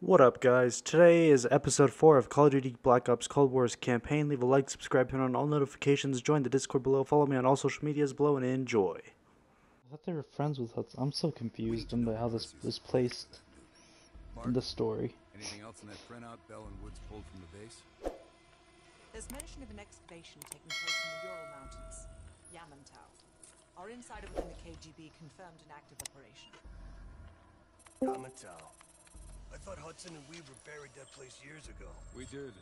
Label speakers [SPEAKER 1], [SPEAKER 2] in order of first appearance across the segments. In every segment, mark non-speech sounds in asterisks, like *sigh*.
[SPEAKER 1] What up, guys? Today is episode 4 of Call of Duty Black Ops Cold War's campaign. Leave a like, subscribe, turn on all notifications, join the Discord below, follow me on all social medias below, and enjoy. I thought they were friends with Hudson. I'm so confused about how this is placed in the story.
[SPEAKER 2] Anything else in that printout Bell and Woods pulled from the base?
[SPEAKER 3] There's mention of an excavation taking place in the Ural Mountains, Yamantau. Our insider within the KGB confirmed an active operation.
[SPEAKER 4] Yamantau. I thought Hudson and Weaver buried that place years ago.
[SPEAKER 2] We did.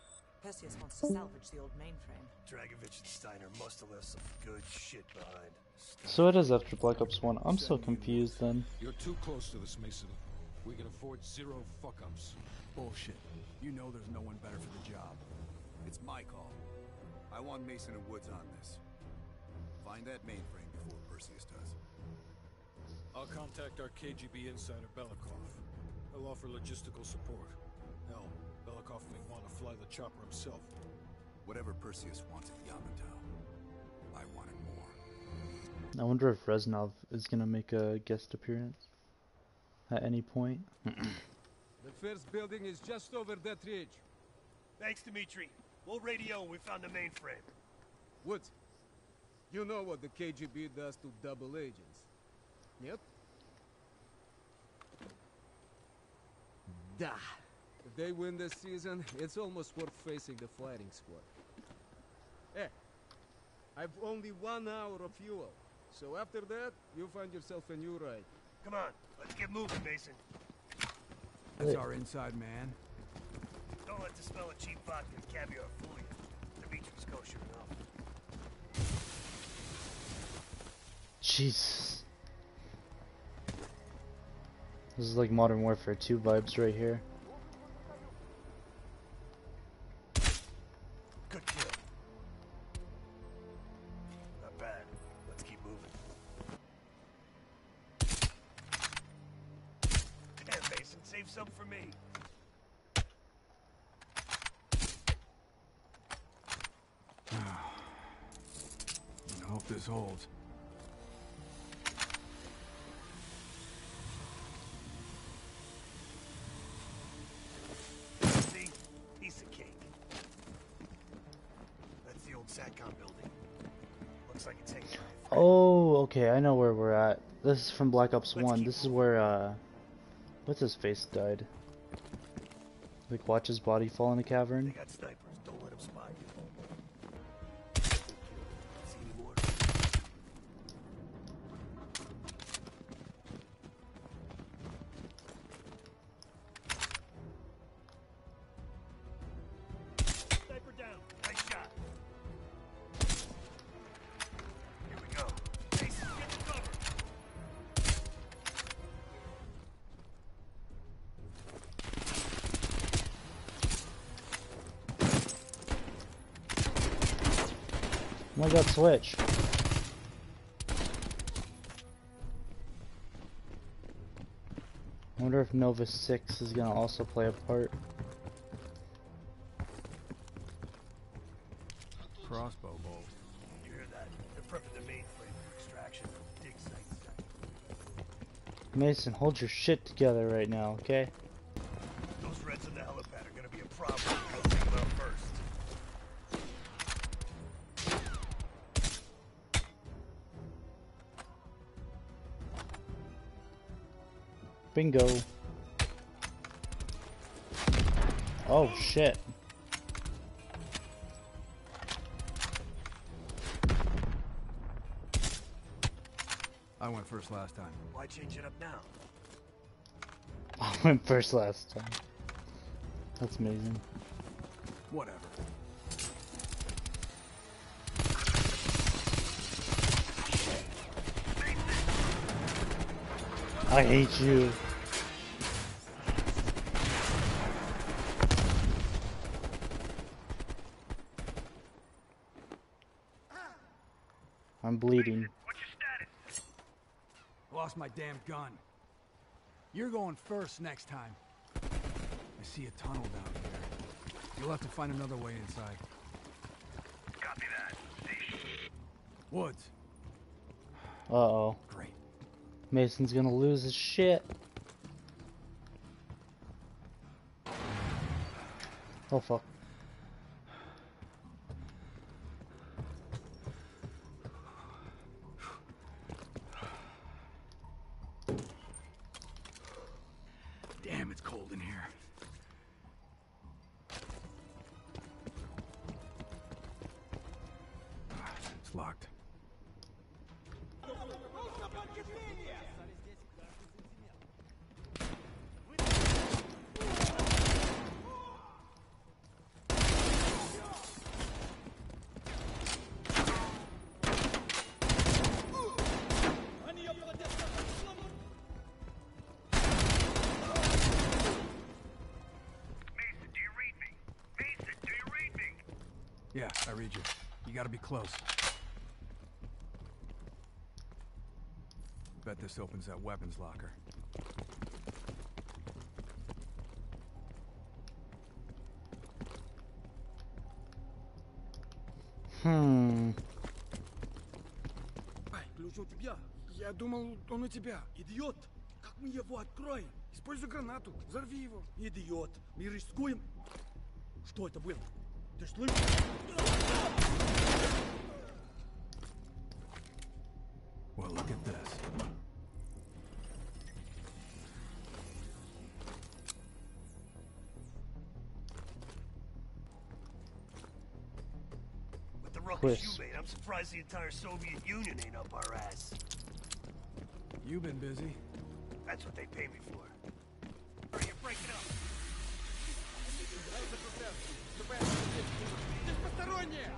[SPEAKER 3] Perseus wants to salvage the old mainframe.
[SPEAKER 4] Dragovich and Steiner must have left some good shit behind.
[SPEAKER 1] So it is after Black Ops 1. I'm so confused then.
[SPEAKER 5] You're too close to this, Mason. We can afford zero fuck-ups.
[SPEAKER 2] Bullshit. You know there's no one better for the job. It's my call. I want Mason and Woods on this. Find that mainframe before Perseus does.
[SPEAKER 5] I'll contact our KGB insider Belikov. He'll offer logistical support. Hell, Belikov may want to fly the chopper himself.
[SPEAKER 2] Whatever Perseus wants at Yamantau, I want it more.
[SPEAKER 1] I wonder if Reznov is gonna make a guest appearance at any point. *clears throat*
[SPEAKER 6] The first building is just over that ridge.
[SPEAKER 4] Thanks, Dimitri. We'll radio when we found the mainframe.
[SPEAKER 6] Woods, you know what the KGB does to double agents. Yep. Da. If they win this season, it's almost worth facing the fighting squad. Hey, I've only one hour of fuel. So after that, you find yourself a new ride.
[SPEAKER 4] Come on, let's get moving, Mason.
[SPEAKER 2] That's our inside man.
[SPEAKER 4] Don't let the smell of cheap vodka and caviar fool you. Dimitri's kosher enough.
[SPEAKER 1] Jesus. This is like Modern Warfare 2 vibes right here.
[SPEAKER 4] Good kill. Not bad. Let's keep moving. Damn, Mason, save some for me. *sighs*
[SPEAKER 2] I hope this holds.
[SPEAKER 1] Oh, okay, I know where we're at. This is from Black Ops 1. This is where, uh, what's his face died? Like, watch his body fall in a
[SPEAKER 4] They
[SPEAKER 1] cavern?
[SPEAKER 4] got snipers.
[SPEAKER 1] Oh my god, switch. I wonder if Nova 6 is gonna also play a part.
[SPEAKER 2] Crossbow bolt.
[SPEAKER 4] You hear that? They're prepping the mainframe for extraction. Dig sites.
[SPEAKER 1] Mason, hold your shit together right now, okay?
[SPEAKER 4] Those Reds in the helipad are gonna be a problem.
[SPEAKER 1] Bingo. Oh shit.
[SPEAKER 2] I went first last time.
[SPEAKER 4] Why change it up now? *laughs*
[SPEAKER 1] I went first last time. That's amazing.
[SPEAKER 2] Whatever.
[SPEAKER 1] I hate you. I'm bleeding.
[SPEAKER 4] What's your status?
[SPEAKER 2] Lost my damn gun. You're going first next time. I see a tunnel down here. You'll have to find another way inside.
[SPEAKER 4] Copy that.
[SPEAKER 2] Woods.
[SPEAKER 1] Uh oh.
[SPEAKER 2] Great.
[SPEAKER 1] Mason's gonna lose his shit. Oh fuck.
[SPEAKER 4] Me?
[SPEAKER 2] Yeah, I read you. You gotta be close. Bet this opens that weapons locker.
[SPEAKER 7] Ключ у тебя. Я думал, он у тебя. Идиот! Как мы его откроем? Используй гранату. Взорви его. Идиот! Мы рискуем. Что это было? Ты слышишь?
[SPEAKER 2] Well, look at this.
[SPEAKER 4] With the ruckus
[SPEAKER 1] Chris.
[SPEAKER 4] you made, I'm surprised the entire Soviet Union ain't up our ass.
[SPEAKER 2] You've been busy.
[SPEAKER 4] That's what they pay me for. Hurry, you're breaking up.
[SPEAKER 6] Здесь посторонние!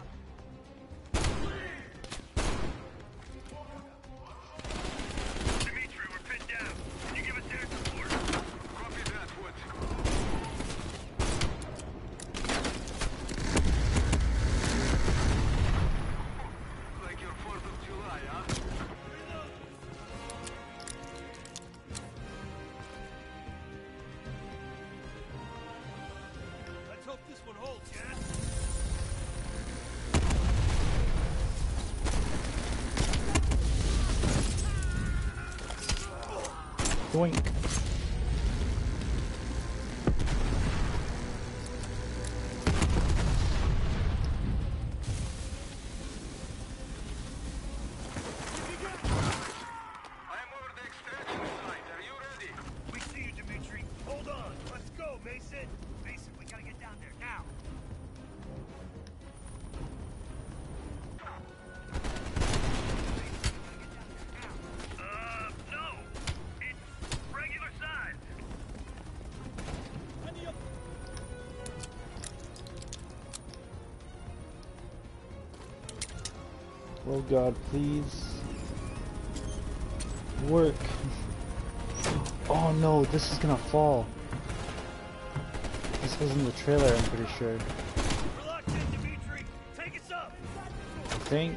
[SPEAKER 4] This one holds, yeah?
[SPEAKER 1] Doink.
[SPEAKER 7] I'm
[SPEAKER 1] Oh god, please. Work. Oh no, this is gonna fall. This was in the trailer, I'm pretty sure.
[SPEAKER 4] We're locked in, Dimitri. Take us up.
[SPEAKER 1] I think.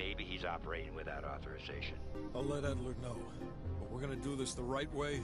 [SPEAKER 8] Maybe he's operating without authorization.
[SPEAKER 5] I'll let Adler know. But we're gonna do this the right way